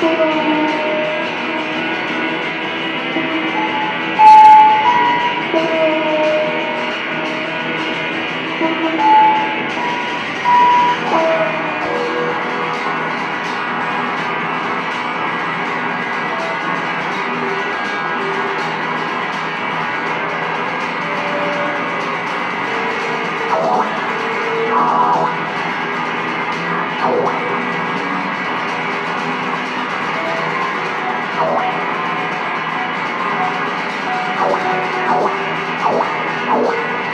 Thank you.